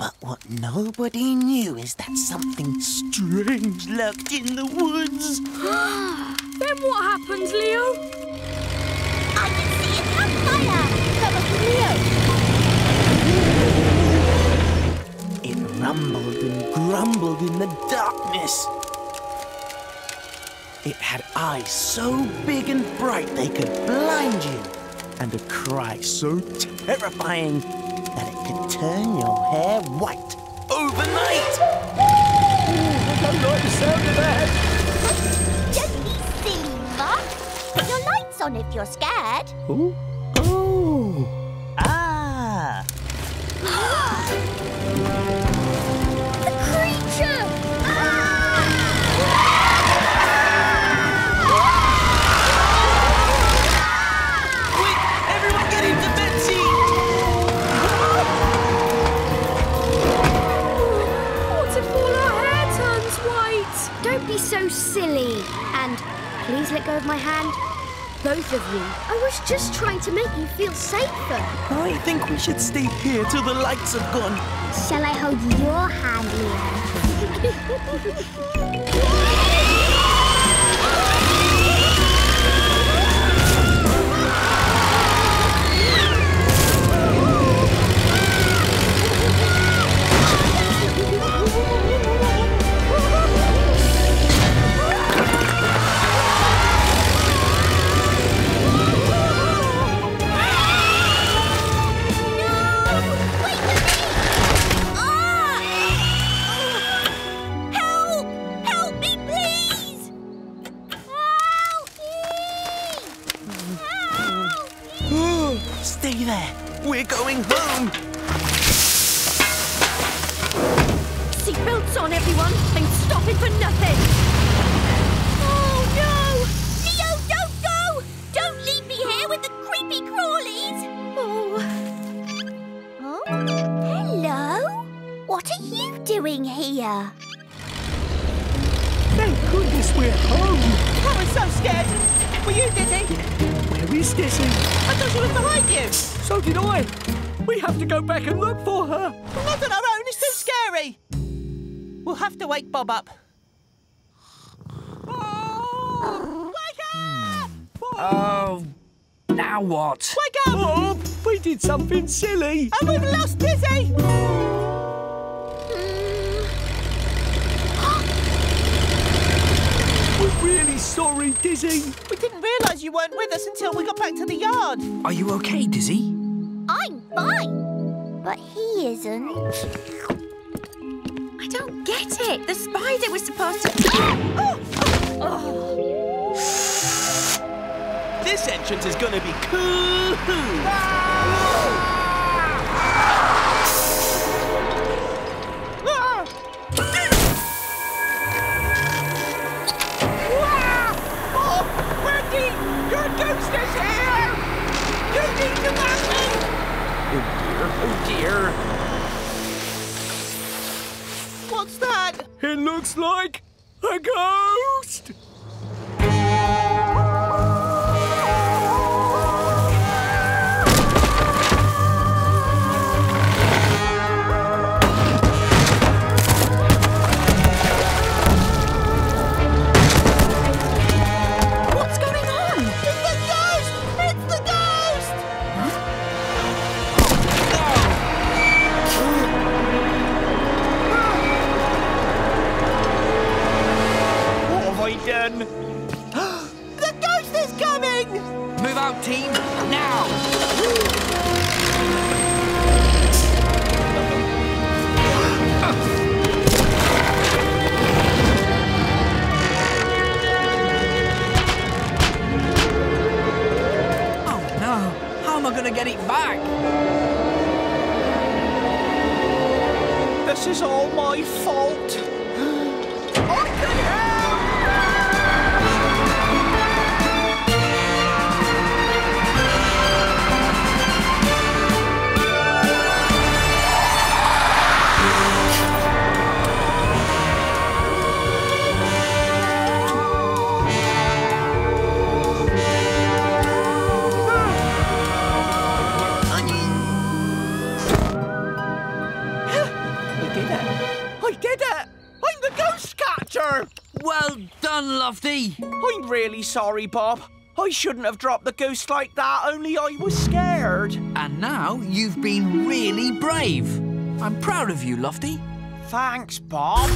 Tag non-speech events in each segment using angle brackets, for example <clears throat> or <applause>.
But what nobody knew is that something strange lurked in the woods. <gasps> then what happens, Leo? I can see a campfire! Come up Leo. It rumbled and grumbled in the darkness. It had eyes so big and bright they could blind you, and a cry so terrifying that it could turn your hair white overnight. I don't like the sound of that. Don't be silly, Muck. Put your lights on if you're scared. Oh. Please let go of my hand. Both of you. I was just trying to make you feel safer. I think we should stay here till the lights have gone. Shall I hold your hand, Leo? <laughs> Stay there. We're going home. Seatbelts on, everyone, and stopping for nothing. Oh, no! Leo, don't go! Don't leave me here with the creepy crawlies! Oh, Oh? Hello? What are you doing here? Thank goodness we're home. I was so scared. Were you dizzy? Where is Dizzy? I thought she was behind you. So did I. We have to go back and look for her. Not on our own. It's too scary. We'll have to wake Bob up. Bob! Wake up! Oh, now what? Wake up! Bob, we did something silly. And we've lost Dizzy! Sorry, Dizzy. We didn't realise you weren't with us until we got back to the yard. Are you okay, Dizzy? I'm fine. But he isn't. I don't get it. The spider was supposed to. <gasps> Ah! Oh, oh. This entrance is gonna be cool. Oh, ah! Ghost here! You need to me! Oh dear. What's that? It looks like a ghost. Sorry, Bob. I shouldn't have dropped the goose like that, only I was scared. And now you've been really brave. I'm proud of you, Lofty. Thanks, Bob.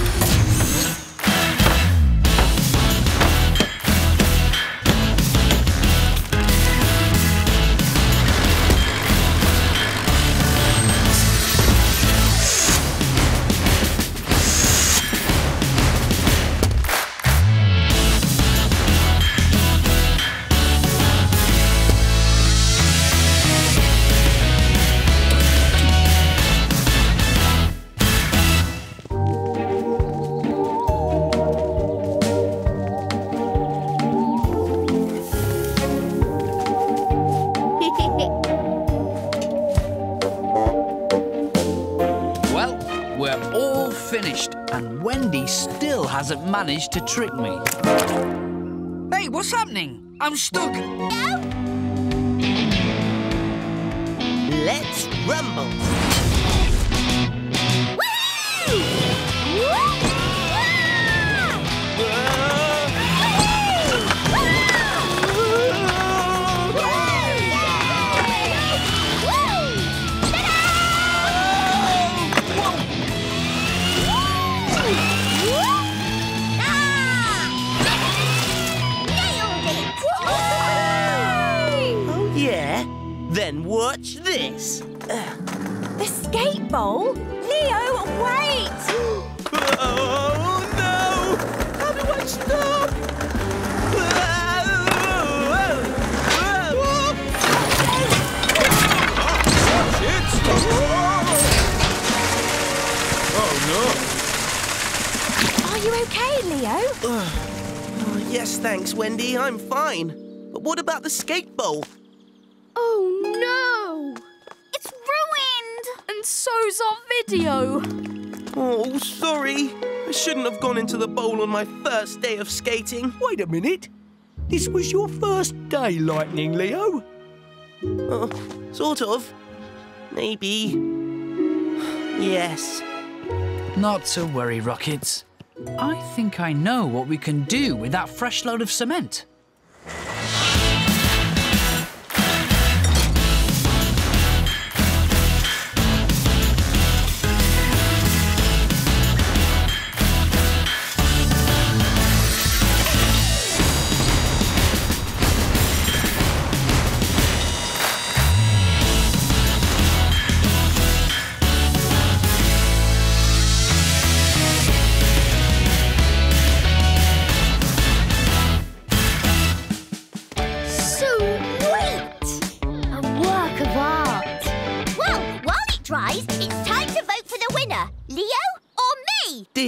Managed to trick me. Hey, what's happening? I'm stuck. Let's rumble. The bowl on my first day of skating. Wait a minute. This was your first day, Lightning Leo. Oh, sort of. Maybe. Yes. Not to worry, Rockets. I think I know what we can do with that fresh load of cement.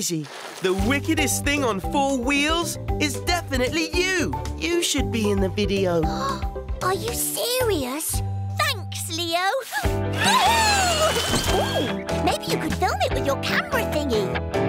Dizzy, the wickedest thing on four wheels is definitely you. You should be in the video. <gasps> Are you serious? Thanks, Leo. <laughs> Ooh, maybe you could film it with your camera thingy.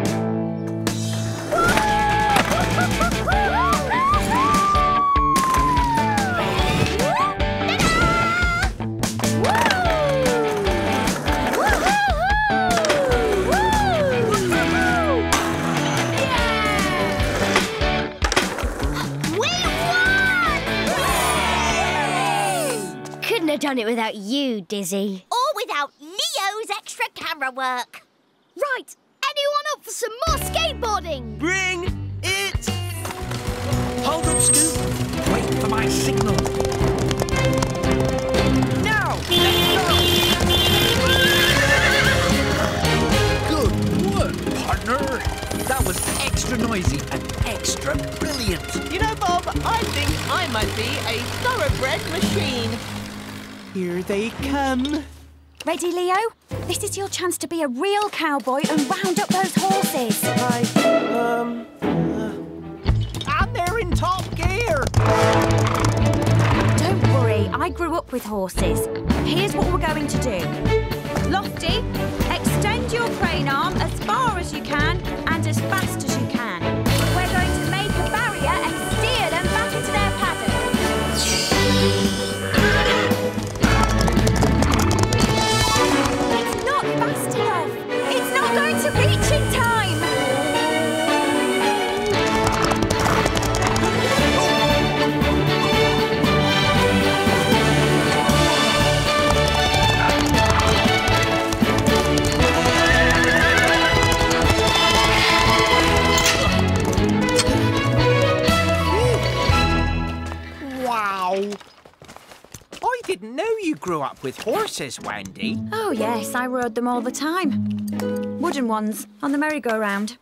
Done it without you, Dizzy. Or without Leo's extra camera work. Right, anyone up for some more skateboarding? Bring it! Hold up, Scoop. Wait for my signal. Now! Good work, partner. That was extra noisy and extra brilliant. You know, Bob, I think I might be a thoroughbred machine. Here they come. Ready, Leo? This is your chance to be a real cowboy and round up those horses. I, um, And they're in top gear. Don't worry, I grew up with horses. Here's what we're going to do. Lofty, extend your crane arm as far as you can and as fast as you can. Grew up with horses, Wendy. Oh, yes, I rode them all the time. Wooden ones, on the merry-go-round.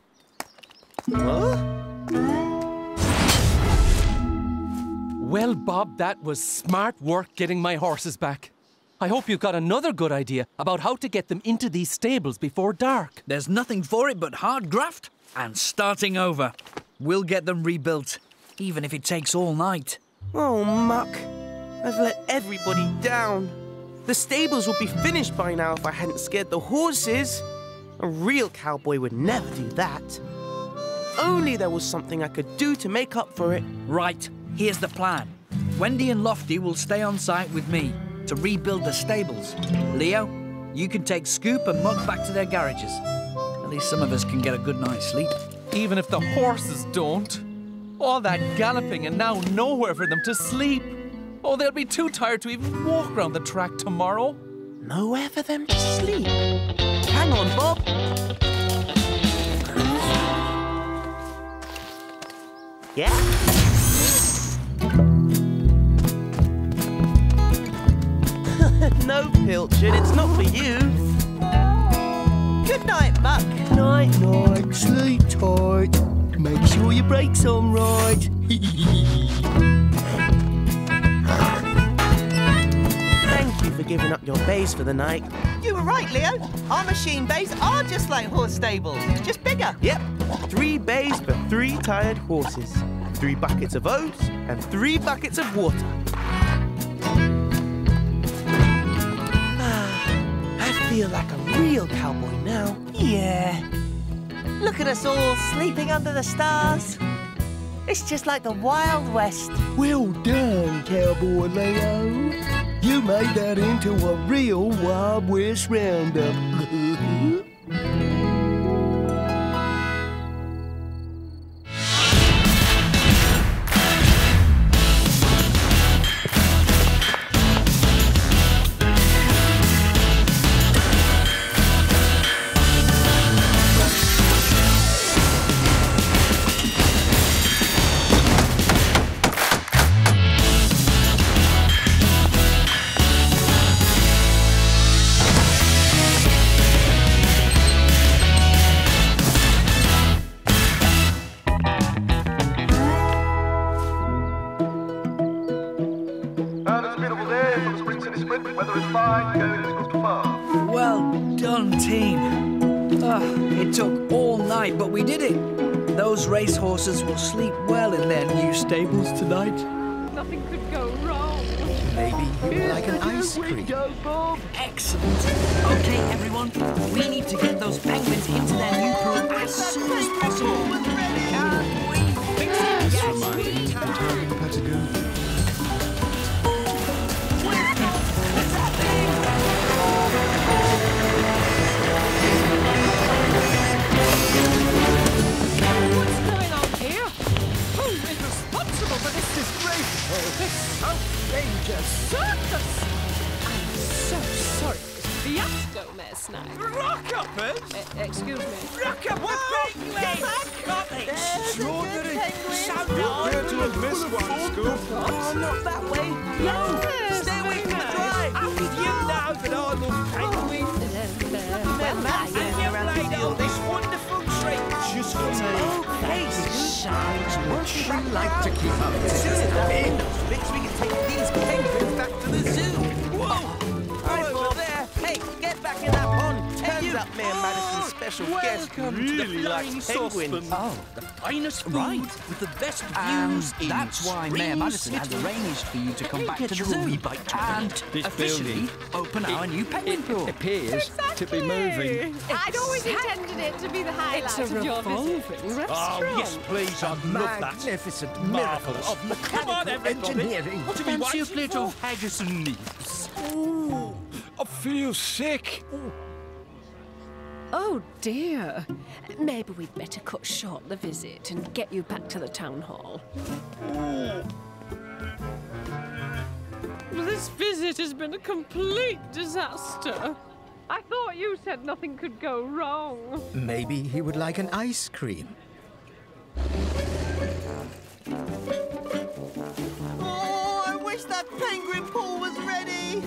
Well, Bob, that was smart work getting my horses back. I hope you've got another good idea about how to get them into these stables before dark. There's nothing for it but hard graft and starting over. We'll get them rebuilt, even if it takes all night. Oh, Muck. I've let everybody down. The stables would be finished by now if I hadn't scared the horses. A real cowboy would never do that. Only there was something I could do to make up for it. Right, here's the plan. Wendy and Lofty will stay on site with me to rebuild the stables. Leo, you can take Scoop and Muck back to their garages. At least some of us can get a good night's sleep. Even if the horses don't. All that galloping and now nowhere for them to sleep. Oh, they'll be too tired to even walk around the track tomorrow. Nowhere for them to sleep. Hang on, Bob. Yeah? <laughs> no, Pilchard, it's not for you. Good night, Muck. Night, night, sleep tight. Make sure your brake's on right. <laughs> giving up your bays for the night. You were right, Leo. Our machine bays are just like horse stables, just bigger. Yep, three bays for three tired horses. Three buckets of oats and three buckets of water. <sighs> I feel like a real cowboy now. Yeah. Look at us all sleeping under the stars. It's just like the Wild West. well done, Cowboy Leo. You made that into a real Wild West roundup. Okay, everyone, we need to get those penguins into their new pool as soon as possible. Can we fix for this outrageous! Fiasco last night. Rockhoppers? E- excuse me. Rockup Extraordinary. Prepare to have missed one, Scoop. Oh, not that way. Yes, Stay away from the drive. How did you know that I love oh. penguins? Now And you're you around laid on this wonderful tree. Just for me. Okay, Sounds what you like to keep up As soon as in those bits, we can take these penguins back to the zoo. Whoa! Turns out Mayor Madison's ah, special guest really likes penguins. Oh, the finest food right. with the best views in That's why Mayor Madison has arranged for you to come back to the zoo and officially open our new penguin pool. It appears to be moving. I'd always intended it to be the highlight of your visit. Oh, yes, please. I'd love that. Magnificent Marvellous. of Come on, mechanical engineering. What are we Fancy a waiting plate for? of haggis and leaves. I feel sick. Oh dear. Maybe we'd better cut short the visit and get you back to the town hall. This visit has been a complete disaster. I thought you said nothing could go wrong. Maybe he would like an ice cream. Oh, I wish that penguin pool was ready.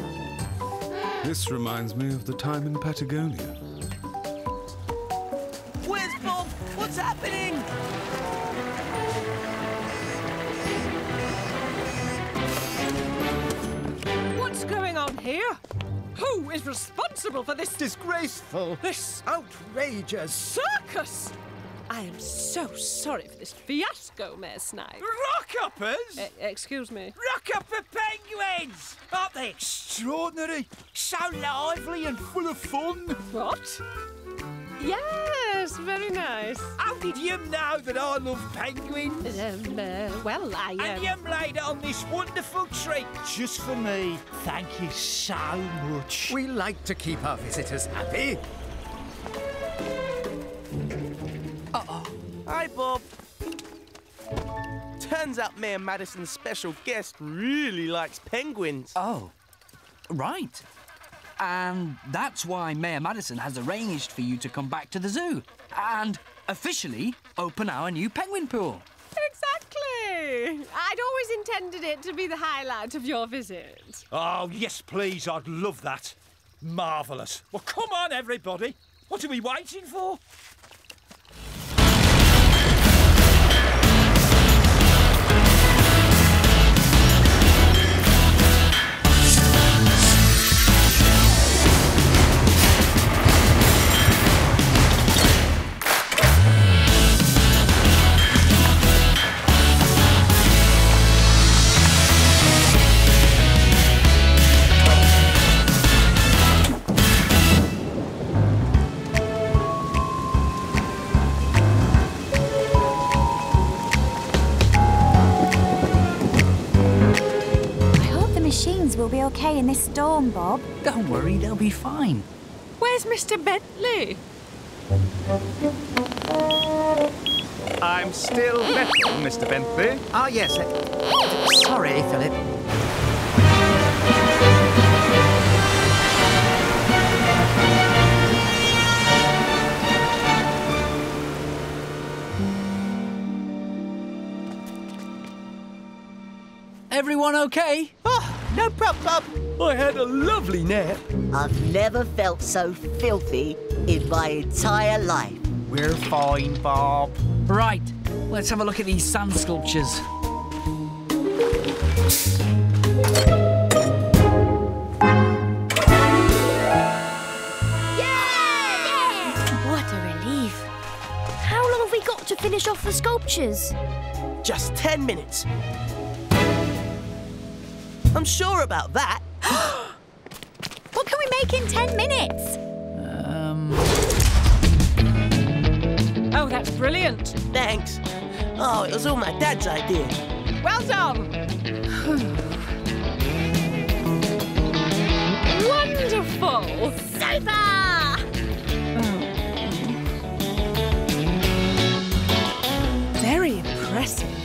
This reminds me of the time in Patagonia. Here? Who is responsible for this Disgraceful. this Outrageous. circus? I am so sorry for this fiasco, Mayor Snipe. Rockhoppers? E- excuse me. Rockhopper penguins! Aren't they extraordinary? So lively and full of fun. What? Yes, very nice. How did you know that I love penguins? Um, uh, well, I. Am. And Um, you laid it on this wonderful tree just for me. Thank you so much. We like to keep our visitors happy. Uh oh. hi, Bob. Turns out Mayor Madison's special guest really likes penguins. Oh, right. And that's why Mayor Madison has arranged for you to come back to the zoo and officially open our new penguin pool. Exactly. I'd always intended it to be the highlight of your visit. Oh, yes, please. I'd love that. Marvellous. Well, come on, everybody. What are we waiting for? Okay in this storm, Bob. Don't worry, they'll be fine. Where's Mr. Bentley? I'm still better, Mr. Bentley. Ah, yes. uh, sorry, Philip. Everyone okay? No problem, Bob. I had a lovely nap. I've never felt so filthy in my entire life. We're fine, Bob. Right, let's have a look at these sand sculptures. What a relief. How long have we got to finish off the sculptures? Just ten minutes. I'm sure about that. <gasps> What can we make in 10 minutes? Um, Oh, that's brilliant. Thanks. Oh, it was all my dad's idea. Well done. Wonderful. Super! Very impressive.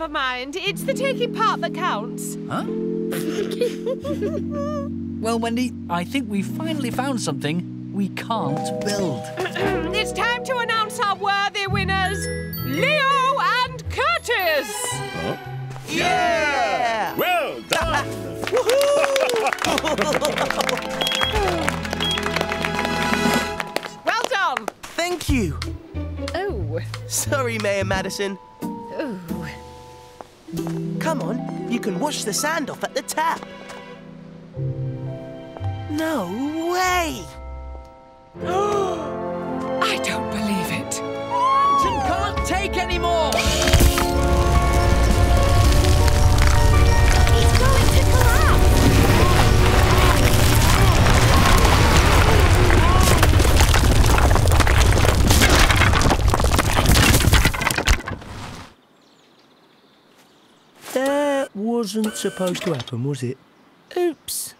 Never mind. It's the taking part that counts. huh? well, Wendy, I think we finally found something we can't build. <clears throat> it's time to announce our worthy winners, Leo and Curtis. Yeah! Well done! <laughs> <laughs> Well done. Thank you. Oh. Sorry, Mayor Madison. Come on, you can wash the sand off at the tap. No way! <gasps> I don't believe it. Mountain can't take any more! Wasn't supposed to happen, was it? Oops.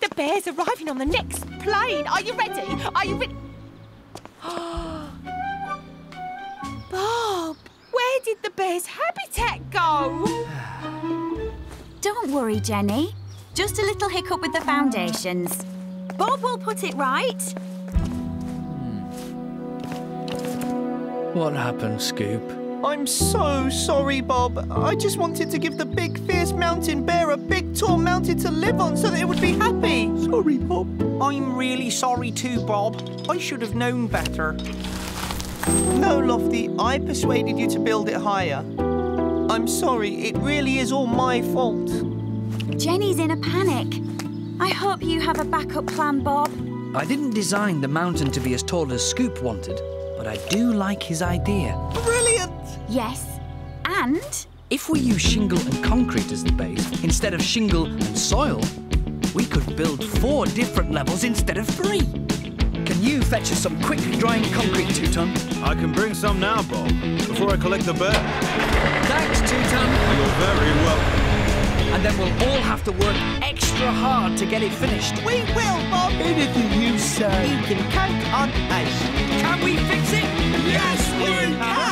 The bear's arriving on the next plane. Are you ready? Are you ready? <gasps> Bob, where did the bear's habitat go? <sighs> Don't worry, Jenny. Just a little hiccup with the foundations. Bob will put it right. Hmm. What happened, Scoop? I'm so sorry, Bob. I just wanted to give the big, fierce mountain bear a big, tall mountain to live on so that it would be happy. Sorry, Bob. I'm really sorry too, Bob. I should have known better. No, Lofty, I persuaded you to build it higher. I'm sorry, it really is all my fault. Jenny's in a panic. I hope you have a backup plan, Bob. I didn't design the mountain to be as tall as Scoop wanted, but I do like his idea. Brilliant! Yes. And If we use shingle and concrete as the base, instead of shingle and soil, we could build four different levels instead of three. Can you fetch us some quick drying concrete, Two-Ton? I can bring some now, Bob, before I collect the bear. Thanks, Two-Ton. You're very welcome. And then we'll all have to work extra hard to get it finished. We will, Bob! Anything you say. You can count on us. We fix it? Yes, we can!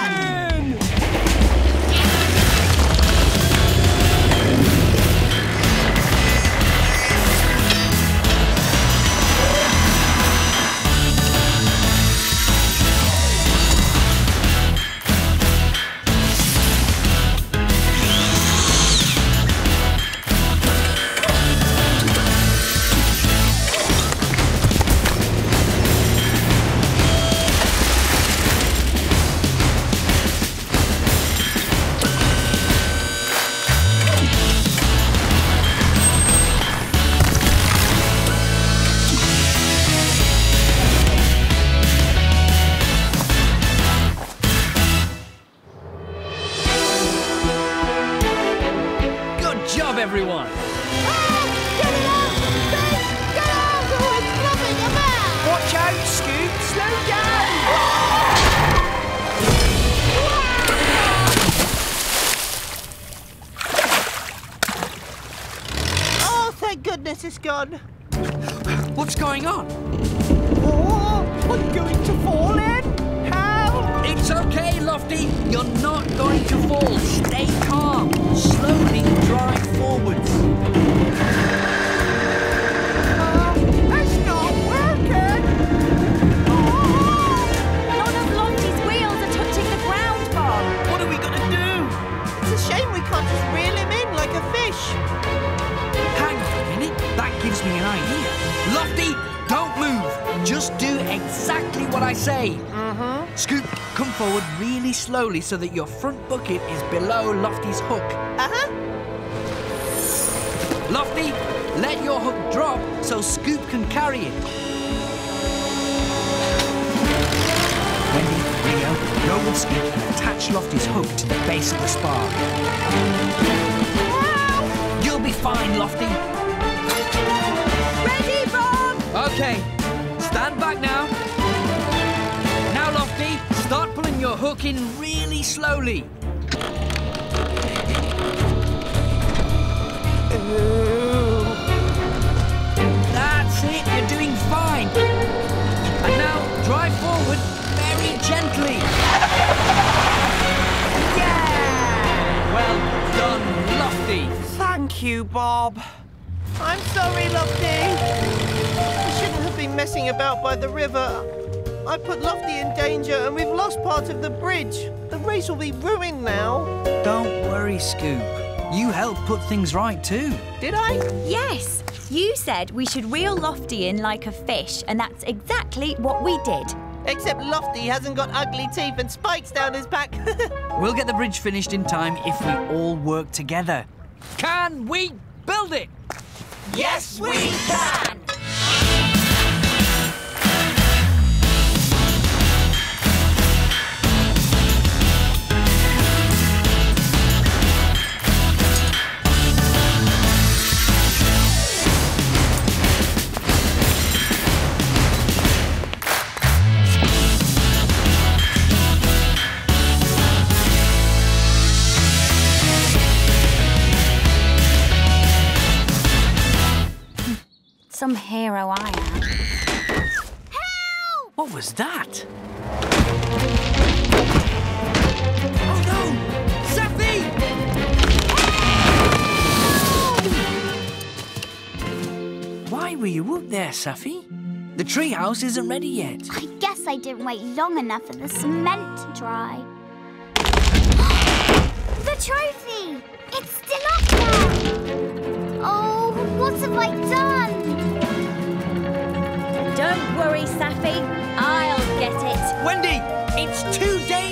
Say. Mm-hmm. Scoop, come forward really slowly so that your front bucket is below Lofty's hook. Uh-huh. Lofty, let your hook drop so Scoop can carry it. Wendy, Leo, go with Scoop and attach Lofty's hook to the base of the spar. You'll be fine, Lofty. Ready, Bob? Okay, stand back. Now, hook in really slowly. That's it, you're doing fine. And now, drive forward very gently. Yeah! Well done, Lofty. Thank you, Bob. I'm sorry, Lofty. We shouldn't have been messing about by the river. I put Lofty in danger and we've lost part of the bridge. The race will be ruined now. Don't worry, Scoop. You helped put things right too. Did I? Yes. You said we should reel Lofty in like a fish, and that's exactly what we did. Except Lofty hasn't got ugly teeth and spikes down his back. <laughs> We'll get the bridge finished in time if we all work together. Can we build it? Yes, we can! Some hero I am. What was that? Oh no! Safi! were you up there, Safi? The treehouse isn't ready yet. I guess I didn't wait long enough for the cement to dry. <gasps> the trophy! It's still up there! Oh, what have I done? Don't worry, Safi. I'll get it. Wendy, it's too dangerous.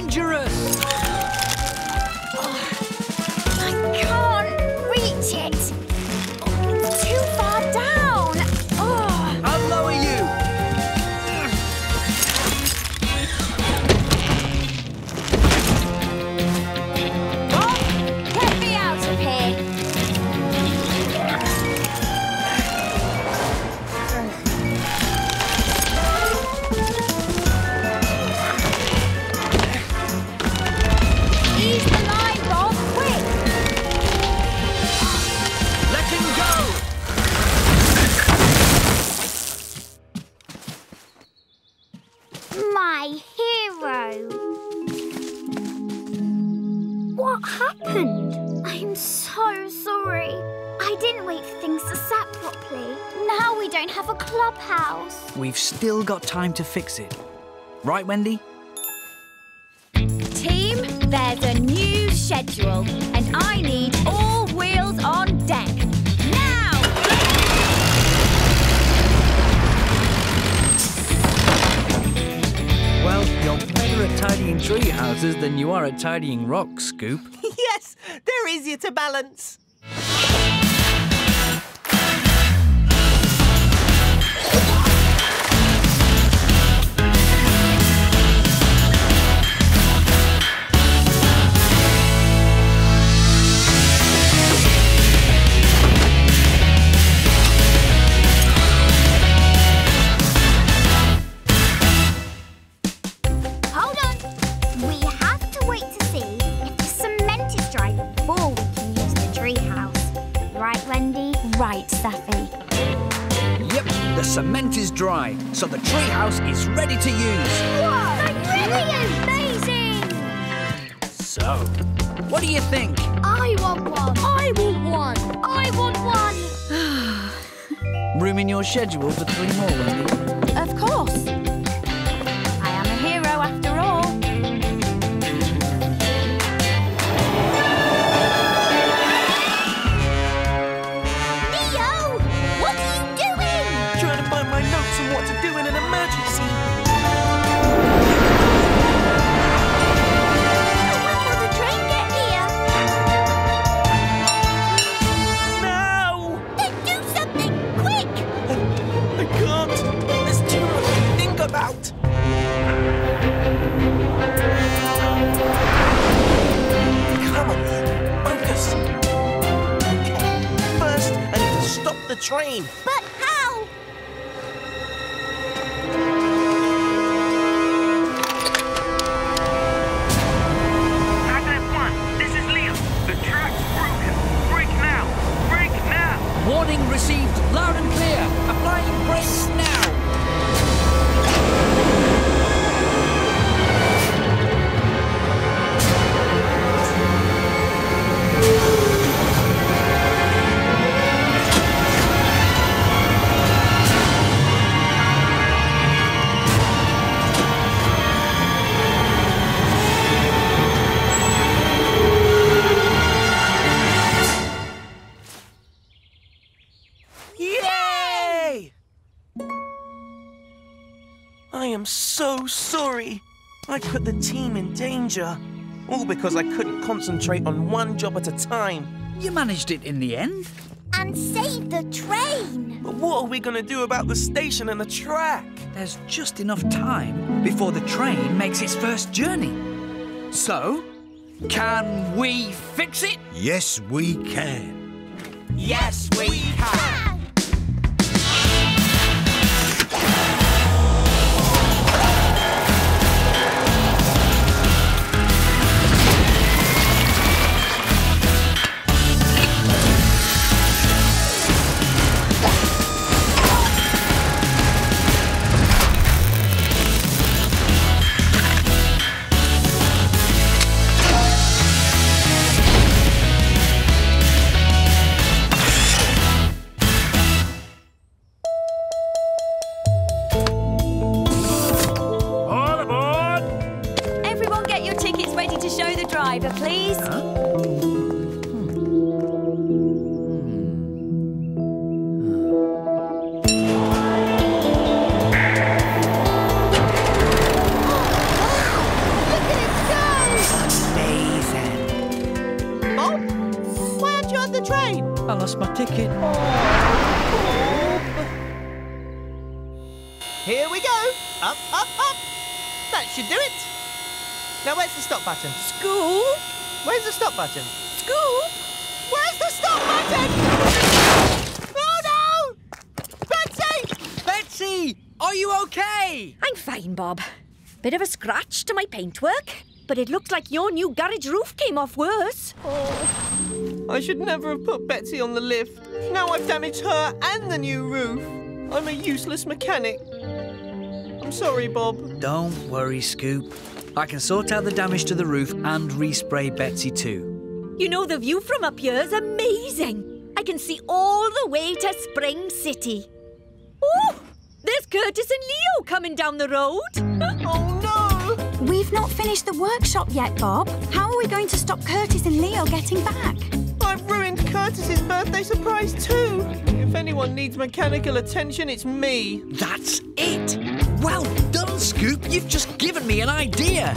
We've still got time to fix it. Right, Wendy? Team, there's a new schedule, and I need all wheels on deck. Now! Well, you're better at tidying tree houses than you are at tidying rocks, Scoop. <laughs> yes, they're easier to balance. Dry, so the treehouse is ready to use. Whoa! Really amazing! So, what do you think? I want one. I want one. I want one. <sighs> Room in your schedule for three more, Wendy? Of course. The train. But how? Agnes 1, this is Leo. The track's broken. Brake now. Brake now. Warning received loud and clear. Applying brakes now. Danger. All because I couldn't concentrate on one job at a time. You managed it in the end. And saved the train! But what are we going to do about the station and the track? There's just enough time before the train makes its first journey. So, can we fix it? Yes, we can. Yes, we can. I lost my ticket. Here we go. Up, up, up. That should do it. Now, where's the stop button? Scoop? Where's the stop button? Scoop? Where's the stop button? Oh no! Betsy! Betsy, are you okay? I'm fine, Bob. Bit of a scratch to my paintwork, but it looks like your new garage roof came off worse. Oh, I should never have put Betsy on the lift. Now I've damaged her and the new roof. I'm a useless mechanic. I'm sorry, Bob. Don't worry, Scoop. I can sort out the damage to the roof and respray Betsy too. You know, the view from up here is amazing. I can see all the way to Spring City. Oh, there's Curtis and Leo coming down the road. <laughs> oh no! We've not finished the workshop yet, Bob. How are we going to stop Curtis and Leo getting back? I've ruined Curtis's birthday surprise too. If anyone needs mechanical attention, it's me. That's it! Well done, Scoop. You've just given me an idea.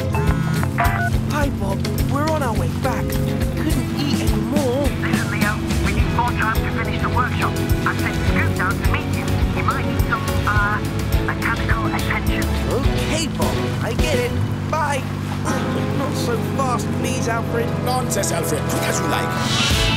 Hi, Bob. We're on our way back. Couldn't eat any more. Listen, Leo, we need more time to finish the workshop. I've sent Scoop down to meet you. He might need some, uh, mechanical attention. Okay, Bob. I get it. Bye. Not so fast, please, Alfred. Nonsense, Alfred. Quick as you like.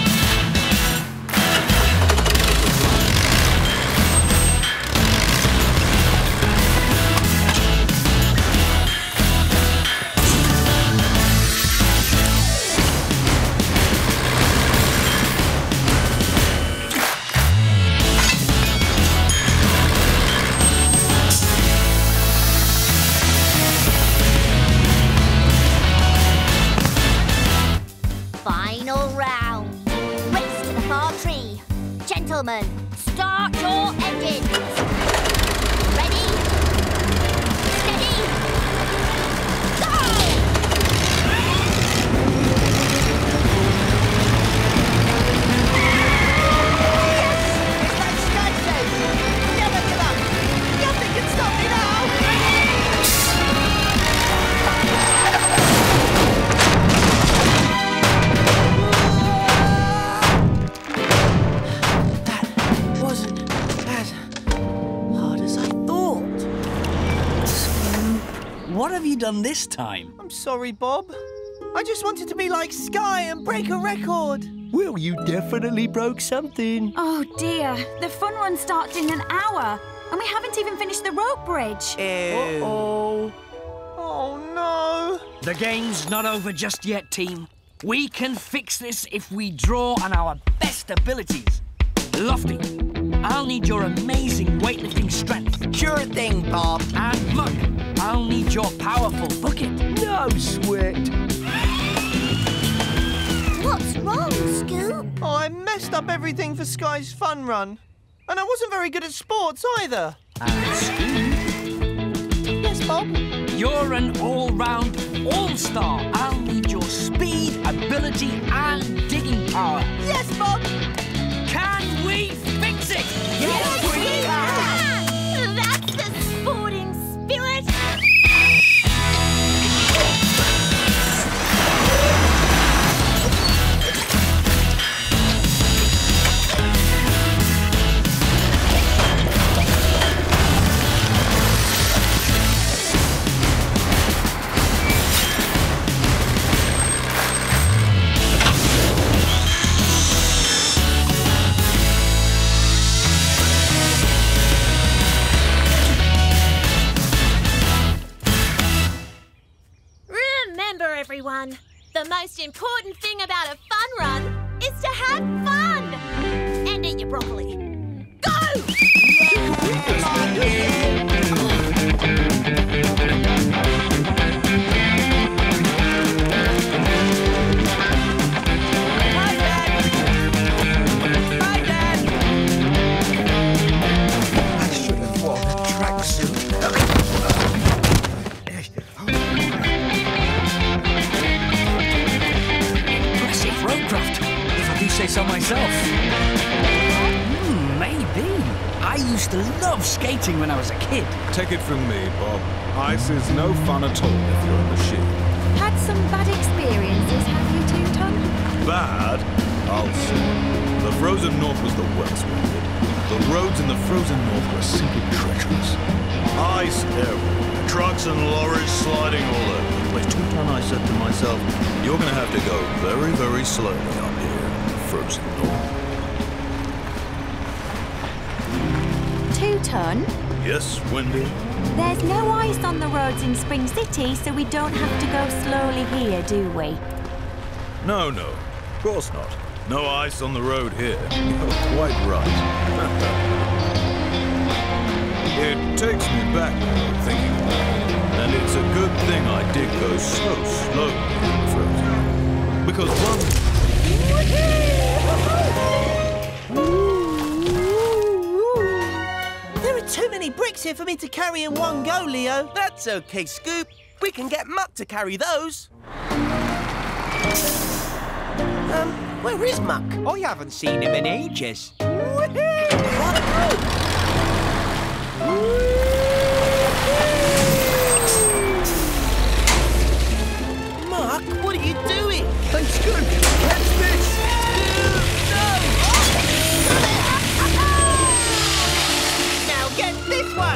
What have you done this time? I'm sorry, Bob. I just wanted to be like Sky and break a record. Well, you definitely broke something. Oh dear, the fun run starts in an hour, and we haven't even finished the rope bridge. Uh-oh. Oh, no. The game's not over just yet, team. We can fix this if we draw on our best abilities. Lofty, I'll need your amazing weightlifting strength. Sure thing, Bob. And look, I'll need your powerful bucket. No sweat. What's wrong, Scoop? Oh, I messed up everything for Sky's fun run. And I wasn't very good at sports either. Uh, and Scoop, Yes, Bob. you're an all-round all-star. I'll need your speed, ability, and digging power. Yes, Bob. Can we fix it? Yes, we can! Important Yes, Wendy? There's no ice on the roads in Spring City, so we don't have to go slowly here, do we? No, no. Of course not. No ice on the road here. <laughs> You're quite right. <laughs> it takes me back, though, thinking about it. And it's a good thing I did go so slowly in Frozen. Because one... many bricks here for me to carry in one go, Leo. That's okay, Scoop. We can get Muck to carry those. Um, where is Muck? I haven't seen him in ages. Muck, what are you doing? I'm Scoop. Catch this.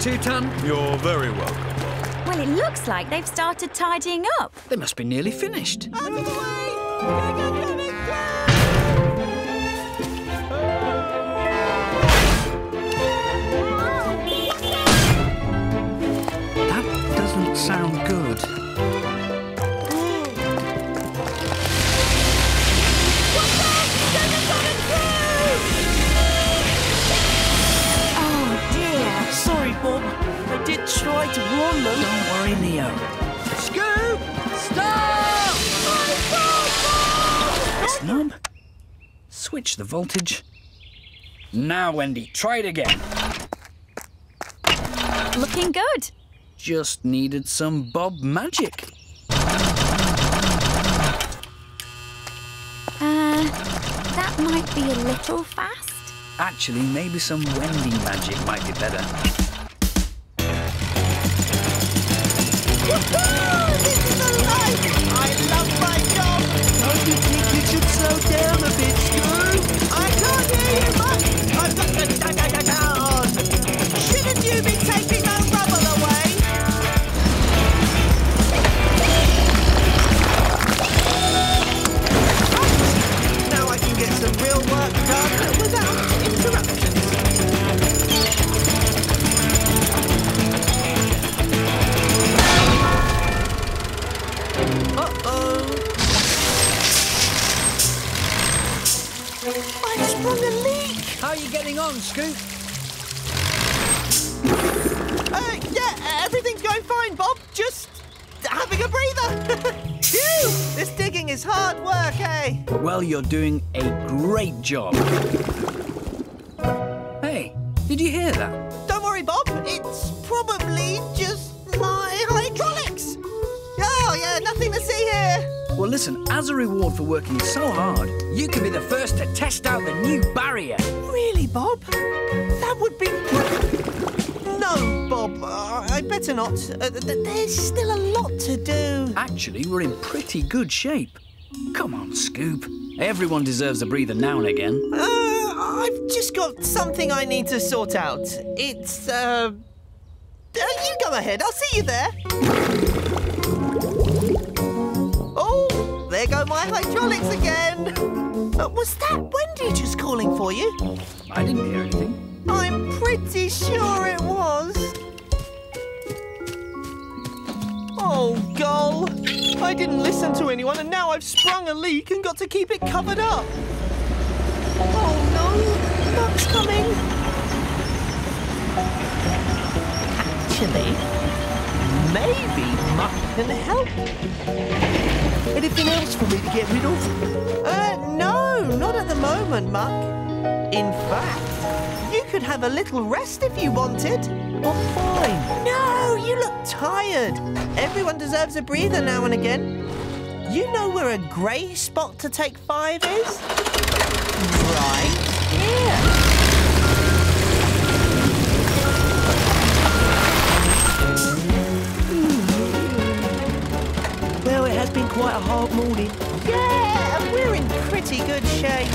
Two Ton. You're very welcome, Bob. Well, it looks like they've started tidying up. They must be nearly finished. Out of the way! That try to warn them. Don't worry, Leo. Scoop! Stop! Snub. Switch the voltage. Now, Wendy, try it again. Looking good. Just needed some Bob magic. Uh, that might be a little fast. Actually, maybe some Wendy magic might be better. This is a life! Sprung a leak! How are you getting on, Scoop? Uh, yeah, everything's going fine, Bob. Just having a breather. <laughs> Phew! This digging is hard work, eh? Well, you're doing a great job. Listen, as a reward for working so hard, you can be the first to test out the new barrier. Really, Bob? That would be. No, Bob. Uh, I better not. Uh, th- there's still a lot to do. Actually, we're in pretty good shape. Come on, Scoop. Everyone deserves a breather now and again. Uh, I've just got something I need to sort out. It's, uh. uh, you go ahead. I'll see you there. There go my hydraulics again. Uh, was that Wendy just calling for you? I didn't hear anything. I'm pretty sure it was. Oh, gull. I didn't listen to anyone and now I've sprung a leak and got to keep it covered up. Oh no, muck's coming. Actually, maybe Muck can help. Anything else for me to get rid of? Uh, no, not at the moment, Muck. In fact, you could have a little rest if you wanted. I'm fine. No, you look tired. Everyone deserves a breather now and again. You know where a grey spot to take five is? Right here. Well, it has been quite a hard morning. Yeah, and we're in pretty good shape.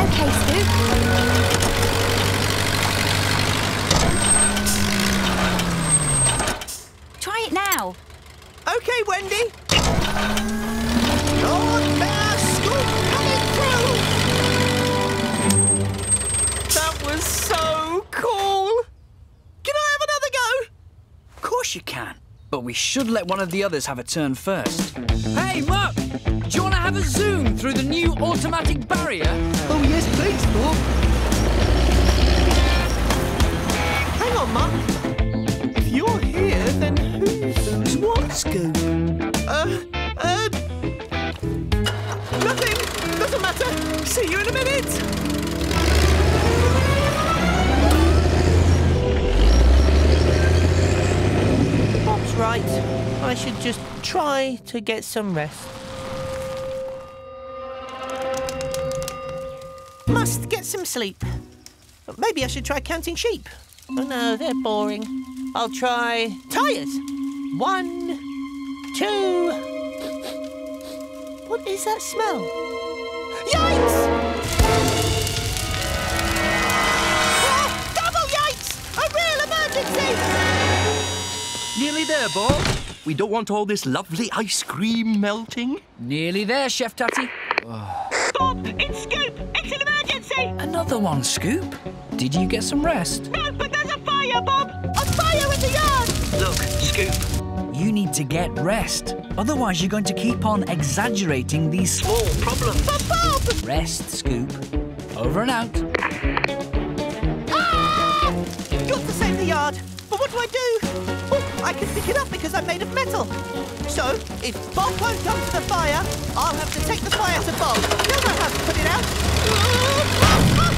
Okay, Scoop. Try it now. Okay, Wendy. Lord course you can. But we should let one of the others have a turn first. Hey, Muck! Do you want to have a zoom through the new automatic barrier? Oh, yes, please, Bob. Hang on, Muck. If you're here, then who's... What, Scoop? Uh, uh... Nothing. Doesn't matter. See you in a minute. Should just try to get some rest. Must get some sleep. Maybe I should try counting sheep. Oh no, they're boring. I'll try tires. One, two. What is that smell? Yikes! Ah, double yikes! A real emergency! Nearly there, Bob. We don't want all this lovely ice cream melting. Nearly there, Chef Tatty. Bob, it's Scoop. It's an emergency. Another one, Scoop. Did you get some rest? No, but there's a fire, Bob. A fire in the yard. Look, Scoop. You need to get rest. Otherwise, you're going to keep on exaggerating these small problems. But Bob! Rest, Scoop. Over and out. Ah! Got to save the yard. But what do I do? Oh, I can pick it up because I'm made of metal. So, if Bob won't come to the fire, I'll have to take the fire to Bob. Then I'll have to put it out. Oh, no! Whoa, whoa,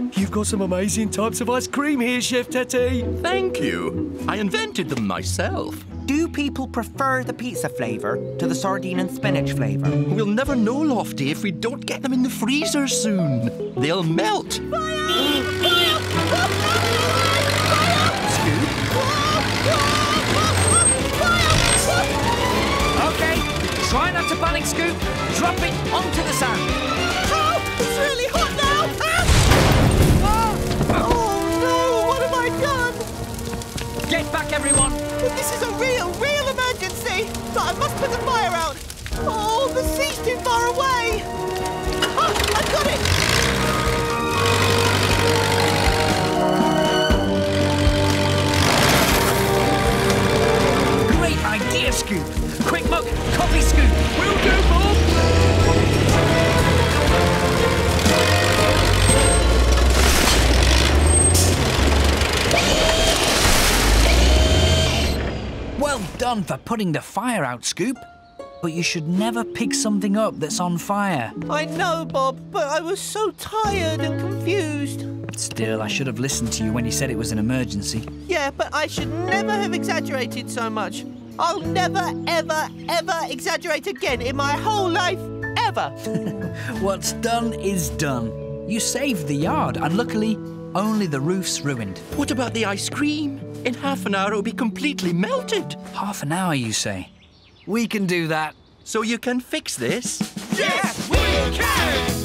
whoa! You've got some amazing types of ice cream here, Chef Tatty. Thank you. I invented them myself. Do people prefer the pizza flavour to the sardine and spinach flavour? We'll never know, Lofty, if we don't get them in the freezer soon. They'll melt. <laughs> Okay, try not to panic, Scoop. Drop it onto the sand. I must put the fire out! Oh, the sea's too far away! Done for putting the fire out, Scoop. But you should never pick something up that's on fire. I know, Bob, but I was so tired and confused. Still, I should have listened to you when you said it was an emergency. Yeah, but I should never have exaggerated so much. I'll never, ever, ever exaggerate again in my whole life, ever. <laughs> What's done is done. You saved the yard, and luckily, only the roof's ruined. What about the ice cream? In half an hour, it'll be completely melted. Half an hour, you say? We can do that. So you can fix this? Yes, we can!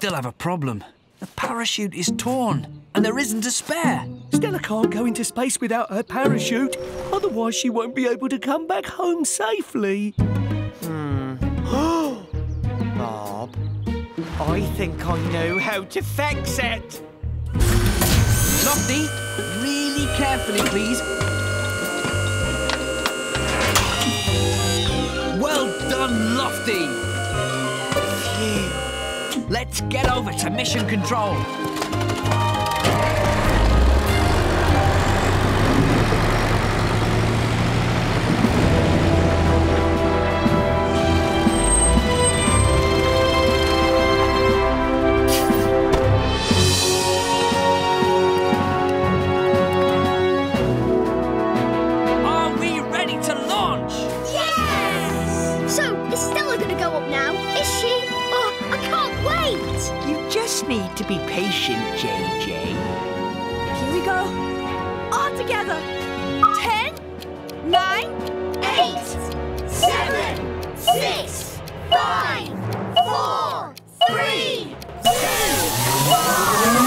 Still have a problem. The parachute is torn, and there isn't a spare. Stella can't go into space without her parachute. Otherwise, she won't be able to come back home safely. Hmm. <gasps> Bob, I think I know how to fix it. Lofty, really carefully, please. Well done, Lofty. Let's get over to mission control. Be patient, JJ. Here we go. All together. Ten, nine, Eight, seven, six, five, four, three, two, one.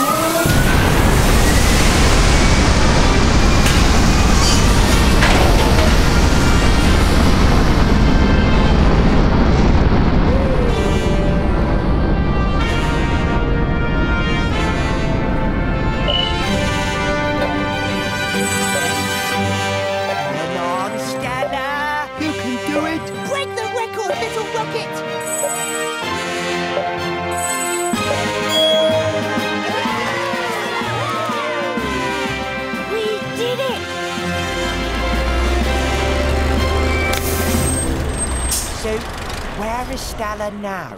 Do it. Break the record, little rocket. We did it! So, where is Stella now?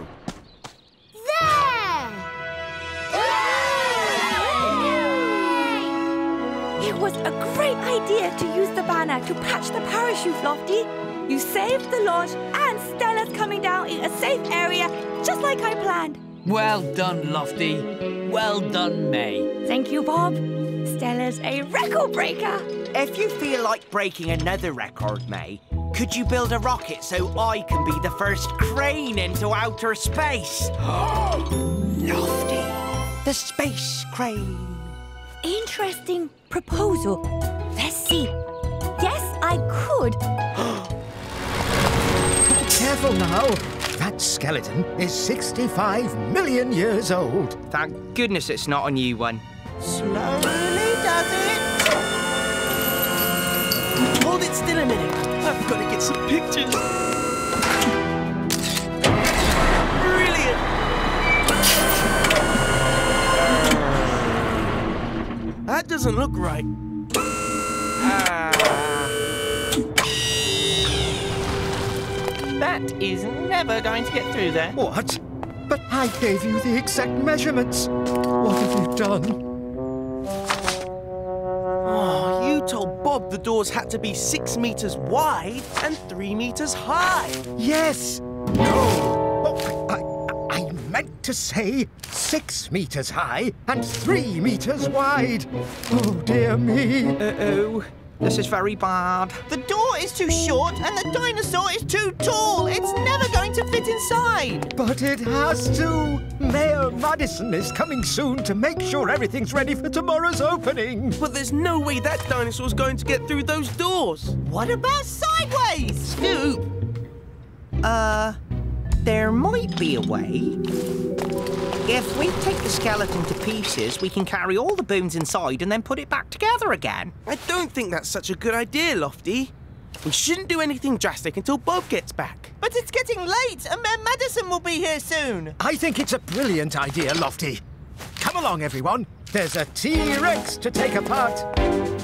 There! It was a great idea to use the banner to patch the parachute, Lofty. You saved the launch, and Stella's coming down in a safe area, just like I planned. Well done, Lofty. Well done, May. Thank you, Bob. Stella's a record breaker. If you feel like breaking another record, May, could you build a rocket so I can be the first crane into outer space? <gasps> Lofty, the space crane. Interesting proposal. Let's see. Yes, I could. Careful now. That skeleton is 65 million years old. Thank goodness it's not a new one. Slowly does it. Hold it still a minute. I've got to get some pictures. Brilliant! That doesn't look right. Ah. That is never going to get through there. What? But I gave you the exact measurements. What have you done? Oh, you told Bob the doors had to be six meters wide and three meters high. Yes. No. Oh, I, I meant to say six meters high and three meters wide. Oh, dear me. Uh-oh. This is very bad. The door is too short and the dinosaur is too tall. It's never going to fit inside. But it has to. Mayor Madison is coming soon to make sure everything's ready for tomorrow's opening. But there's no way that dinosaur's going to get through those doors. What about sideways? Scoop. Uh, there might be a way. If we take the skeleton to pieces, we can carry all the bones inside and then put it back together again. I don't think that's such a good idea, Lofty. We shouldn't do anything drastic until Bob gets back. But it's getting late and Mayor Madison will be here soon. I think it's a brilliant idea, Lofty. Come along, everyone. There's a T-Rex to take apart.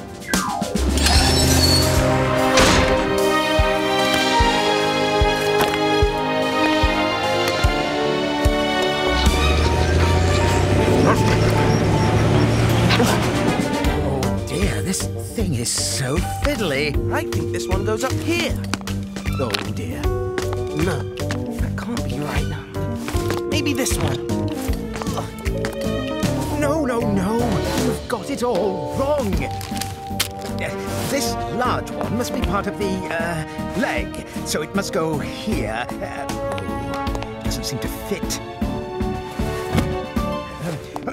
This thing is so fiddly. I think this one goes up here. Oh dear. No, that can't be right. Maybe this one. No, no, no. You've got it all wrong. This large one must be part of the uh, leg, so it must go here. Uh, oh, doesn't seem to fit.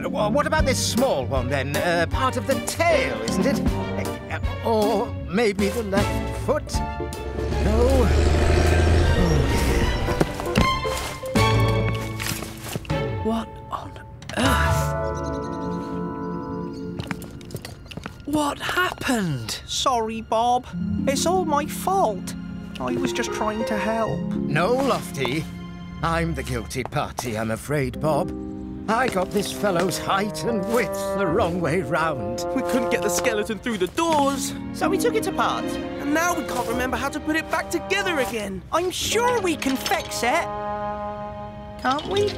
What about this small one then? Uh, part of the tail, isn't it? Uh, or maybe the left foot? No. What on earth? What happened? Sorry, Bob. It's all my fault. I was just trying to help. No, Lofty. I'm the guilty party, I'm afraid, Bob. I got this fellow's height and width the wrong way round. We couldn't get the skeleton through the doors. So we took it apart. And now we can't remember how to put it back together again. I'm sure we can fix it. Can't we?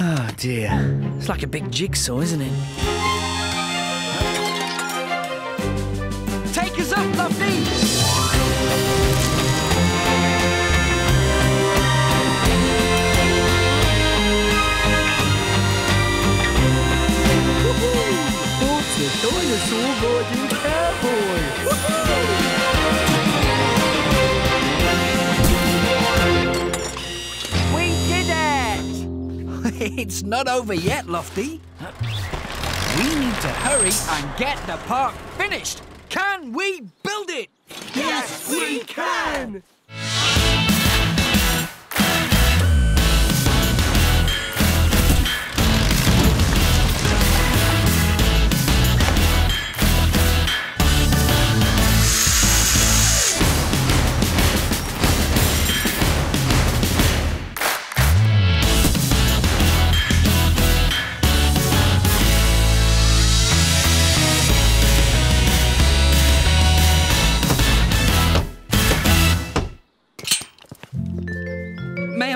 Oh dear. It's like a big jigsaw, isn't it? A dinosaur riding cowboy. We did it! it's not over yet, Lofty. We need to hurry and get the park finished. Can we build it? Yes, we can!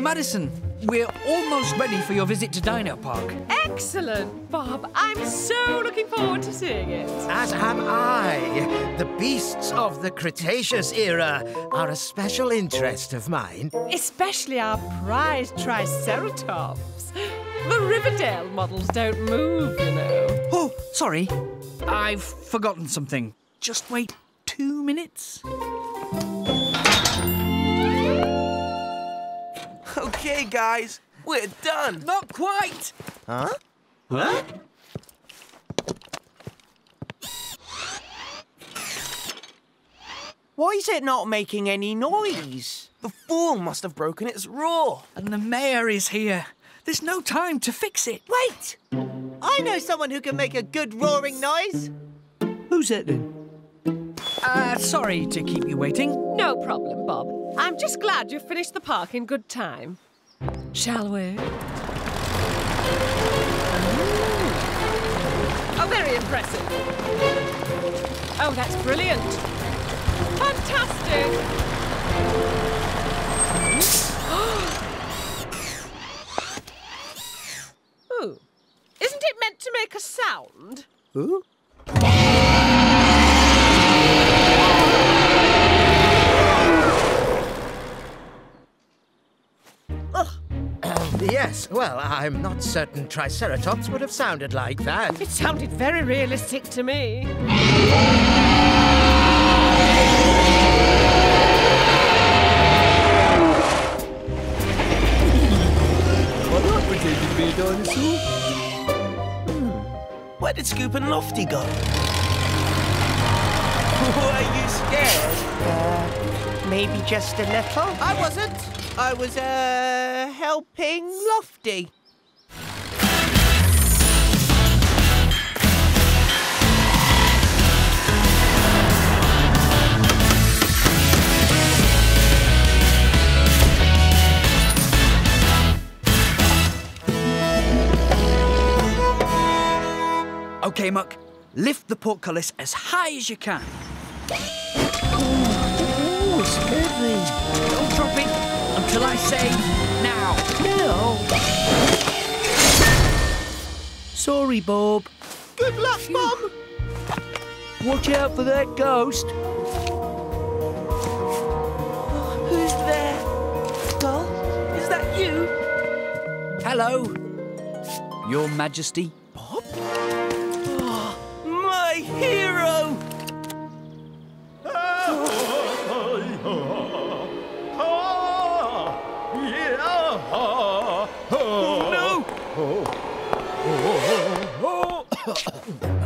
Mayor Madison, we're almost ready for your visit to Dino Park. Excellent, Bob. I'm so looking forward to seeing it. As am I. The beasts of the Cretaceous era are a special interest of mine. Especially our prized Triceratops. The Riverdale models don't move, you know. Oh, sorry. I've forgotten something. Just wait two minutes. Okay, guys, we're done. Not quite. Huh? Huh? Why is it not making any noise? The fall must have broken its roar. And the mayor is here. There's no time to fix it. Wait! I know someone who can make a good roaring noise. Who's that then? Uh, sorry to keep you waiting. No problem, Bob. I'm just glad you finished the park in good time. Shall we? Oh, very impressive. Oh, that's brilliant. Fantastic. <gasps> oh, isn't it meant to make a sound? Who? Yes, well, I'm not certain Triceratops would have sounded like that. It sounded very realistic to me. I'm not pretending to be a dinosaur. Where did Scoop and Lofty go? <laughs> Were you scared? Uh, maybe just a little. I wasn't. I was, uh, helping Lofty. Okay, Muck. Lift the portcullis as high as you can. Oh, it's heavy. Don't drop it until I say now. No. Sorry, Bob. Good luck, Mum. Watch out for that ghost. Who's there? Gull? Is that you? Hello, Your Majesty.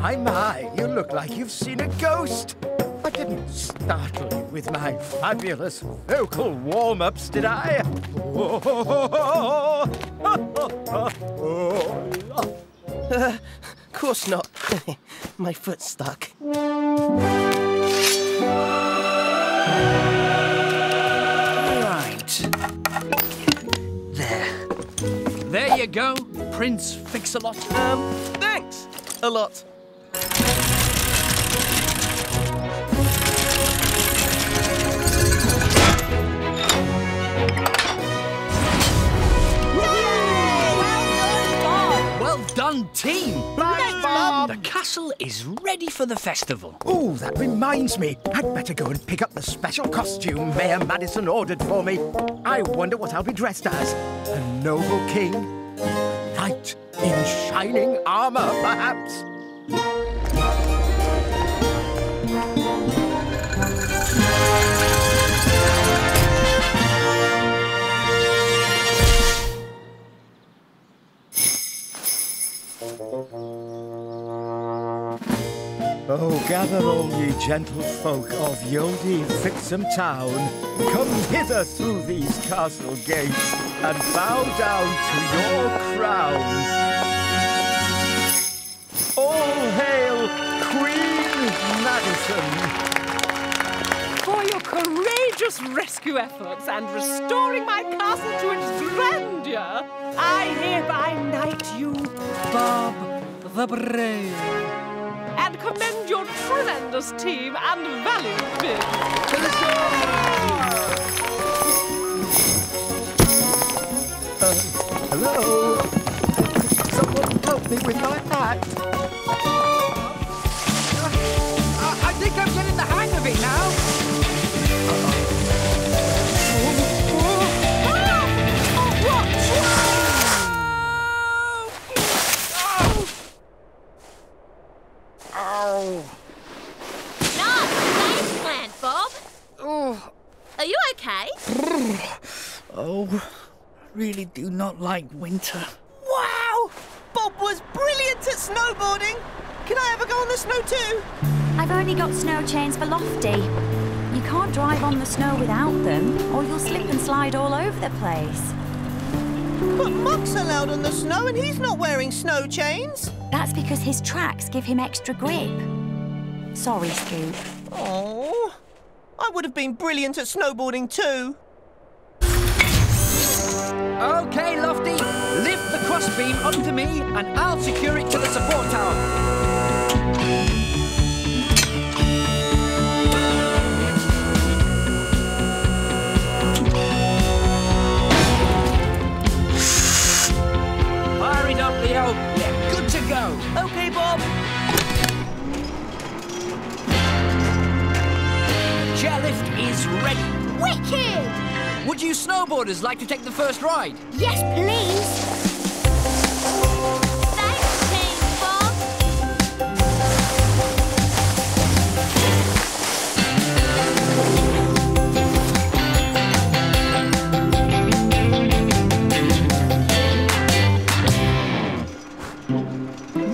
My, my, you look like you've seen a ghost. I didn't startle you with my fabulous vocal warm-ups, did I? <laughs> Uh, course not. <laughs> My foot's stuck. Right. There. There you go, Prince Fix-a-Lot. Um, thanks. A lot. Well done, team. Thanks. The castle is ready for the festival. Oh, that reminds me. I'd better go and pick up the special costume Mayor Madison ordered for me. I wonder what I'll be dressed as. A noble king? A knight in shining armor, perhaps? Oh, gather all ye gentle folk of Yodi Fixham town. Come hither through these castle gates and bow down to your crown. All hail Queen Madison! Courageous rescue efforts and restoring my castle to its grandeur, I hereby knight you, Bob the Brave, and commend your tremendous team and valiant bid. Uh, hello? Someone help me with my hat. I, I think I'm getting the hang of it now. Okay? oh, really do not like winter. Wow! Bob was brilliant at snowboarding. Can I ever go on the snow too? I've only got snow chains for Lofty. You can't drive on the snow without them, or you'll slip and slide all over the place. But Muck's allowed on the snow and he's not wearing snow chains. That's because his tracks give him extra grip. Sorry, Scoop. Oh, I would have been brilliant at snowboarding too. Okay, Lofty, lift the crossbeam onto me and I'll secure it to the support tower. Snowboarders like to take the first ride? Yes, please. Thanks, Team Bob.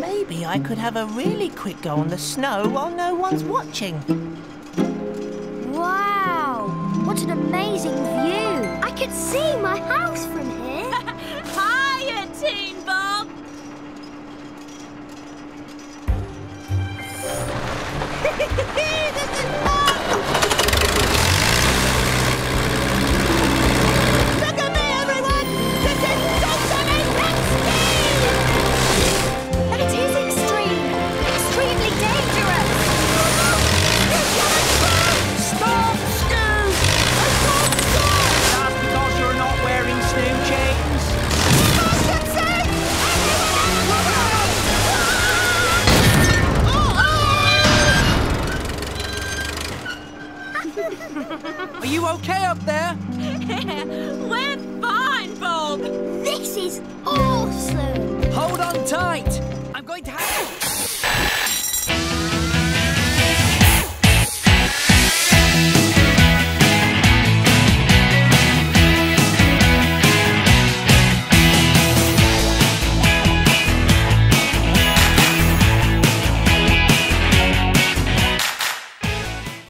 Maybe I could have a really quick go on the snow while no one's watching. Wow! What an amazing view! Could see my house from here. <laughs> Hiya, Team Bob. <laughs> Look Are you okay up there? <laughs> We're fine, Bob. This is awesome! Hold on tight.